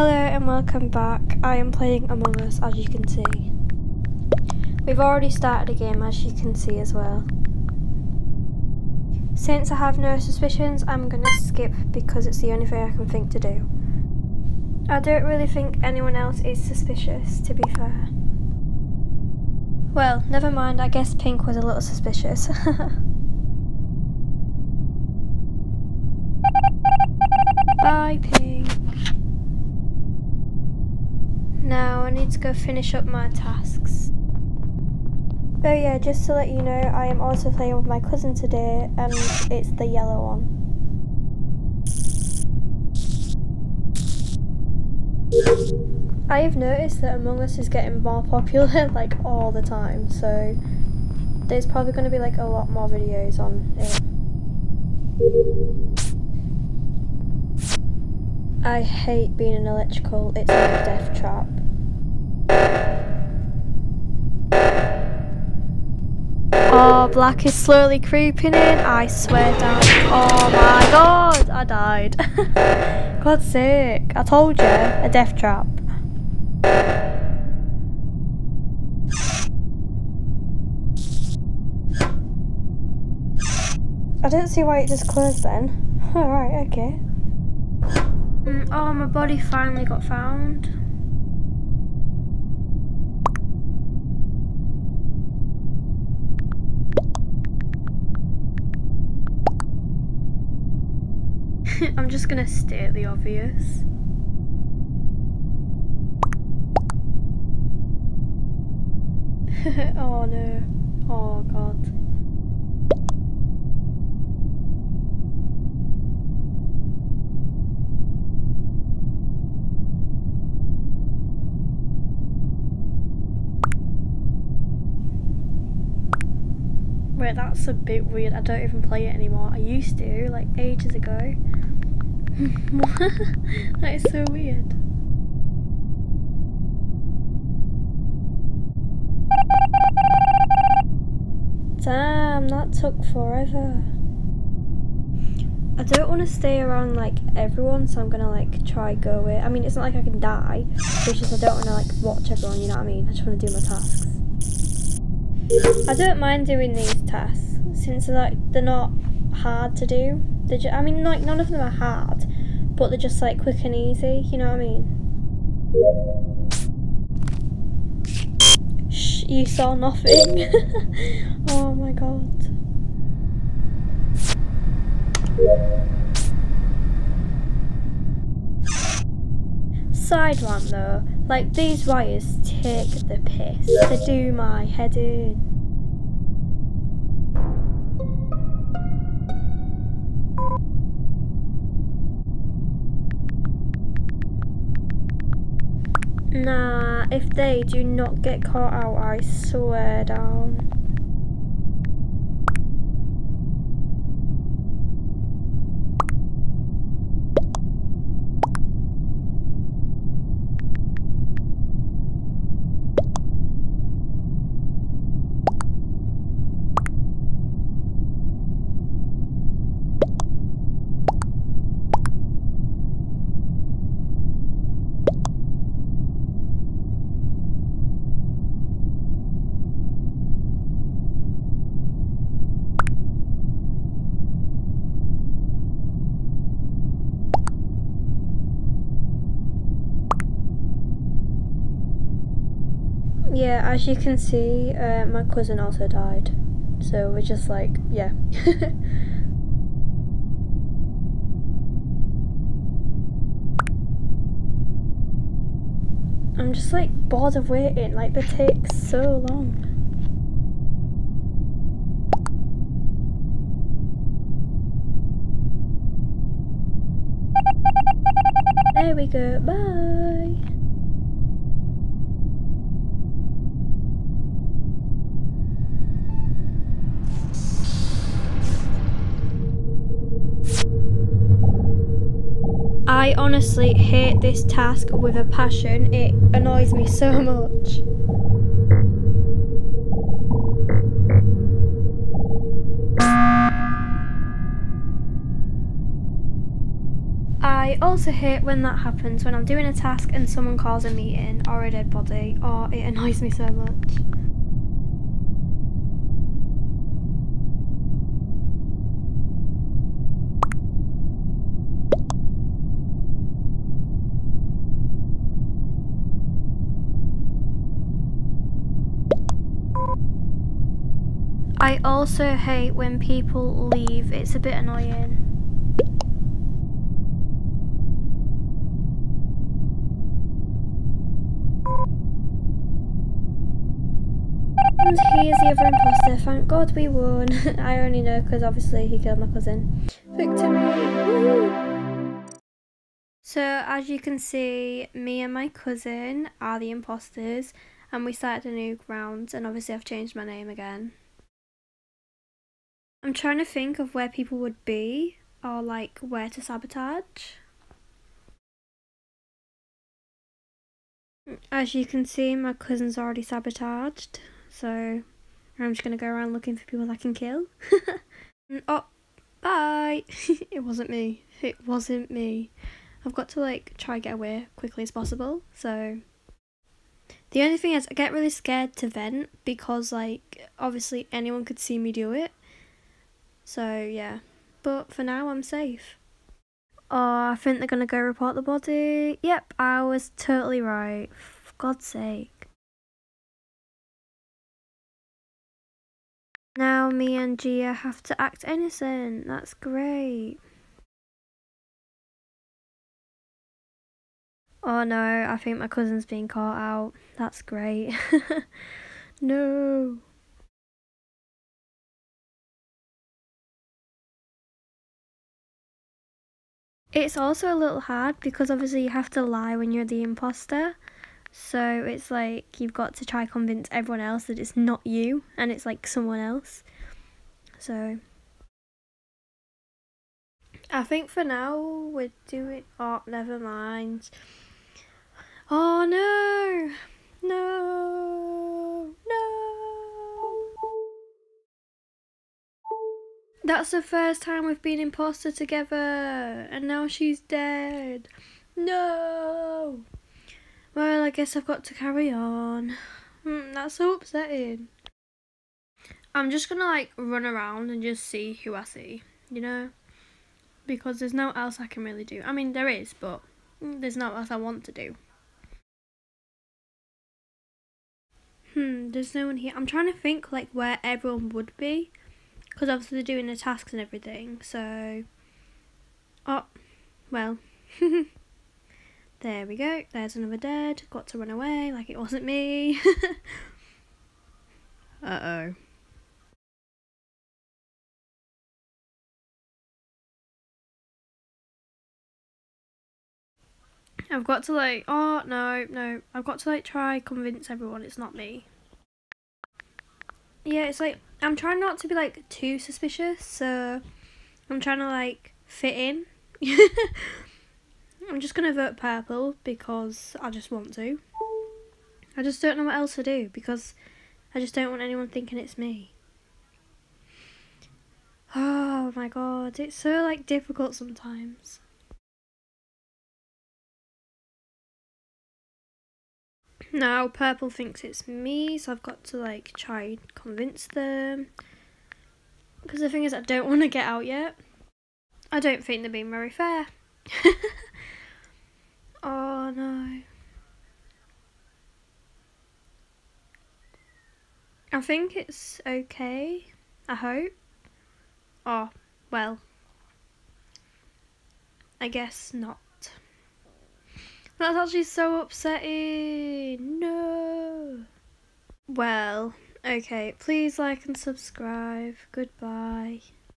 Hello and welcome back. I am playing Among Us as you can see. We've already started a game as you can see as well. Since I have no suspicions, I'm going to skip because it's the only thing I can think to do. I don't really think anyone else is suspicious, to be fair. Well, never mind, I guess Pink was a little suspicious. Bye, Pink. Now I need to go finish up my tasks. Oh yeah, just to let you know, I am also playing with my cousin today, and it's the yellow one. I have noticed that Among Us is getting more popular like all the time, so there's probably going to be like a lot more videos on it. I hate being an electrical, it's like a death trap. Oh, black is slowly creeping in, I swear down. Oh my god, I died. God's sake, I told you, a death trap. I don't see why it just closed then. Alright, okay. Mm, oh, my body finally got found. I'm just gonna state the obvious. oh no. Oh god. Wait, that's a bit weird. I don't even play it anymore. I used to, like ages ago. that is so weird. Damn, that took forever. I don't want to stay around like everyone, so I'm gonna like try go away. I mean, it's not like I can die. It's just I don't want to like watch everyone. You know what I mean? I just want to do my tasks. I don't mind doing these tasks since they're like they're not hard to do. They're just, I mean, like none of them are hard, but they're just like quick and easy. You know what I mean? Shh, you saw nothing. oh my god. Side one though, like these wires take the piss. They do my head in. Nah, if they do not get caught out, I swear down. Yeah, as you can see, uh, my cousin also died. So we're just like, yeah. I'm just like bored of waiting, like they take so long. There we go, bye! I honestly hate this task with a passion. It annoys me so much. I also hate when that happens when I'm doing a task and someone calls a meeting or a dead body. Oh, it annoys me so much. I also hate when people leave, it's a bit annoying. And here's the other imposter, thank god we won. I only know because obviously he killed my cousin. Victory! So as you can see, me and my cousin are the imposters and we started a new round and obviously I've changed my name again. I'm trying to think of where people would be or like where to sabotage. As you can see, my cousin's already sabotaged, so I'm just gonna go around looking for people I can kill. Mm, oh, bye! it wasn't me. It wasn't me. I've got to like try to get away quickly as possible, so. The only thing is, I get really scared to vent because, like, obviously anyone could see me do it. So yeah, but for now I'm safe. Oh, I think they're gonna go report the body. Yep, I was totally right. For God's sake. Now me and Gia have to act innocent. That's great. Oh no, I think my cousin's being caught out. That's great. no. It's also a little hard because obviously you have to lie when you're the imposter. So it's like you've got to try convince everyone else that it's not you and it's like someone else. So I think for now we're doing oh never mind. Oh no no That's the first time we've been imposter together, and now she's dead. No! Well, I guess I've got to carry on. Mm, that's so upsetting. I'm just gonna like run around and just see who I see, you know? Because there's no else I can really do. I mean, there is, but there's no else I want to do. Hmm, there's no one here. I'm trying to think like where everyone would be because obviously they're doing the tasks and everything. So, oh, well, there we go. There's another dead. Got to run away like it wasn't me. uh oh. I've got to like, oh no, no, I've got to like try convince everyone it's not me. Yeah, it's like I'm trying not to be like too suspicious, so I'm trying to like fit in. I'm just gonna vote purple because I just want to. I just don't know what else to do because I just don't want anyone thinking it's me. Oh my god, it's so like difficult sometimes. Now purple thinks it's me, so I've got to like try convince them. Because the thing is I don't want to get out yet. I don't think they're being very fair. oh no. I think it's okay. I hope. Oh, well. I guess not. That's actually so upsetting. No. Well, okay. Please like and subscribe. Goodbye.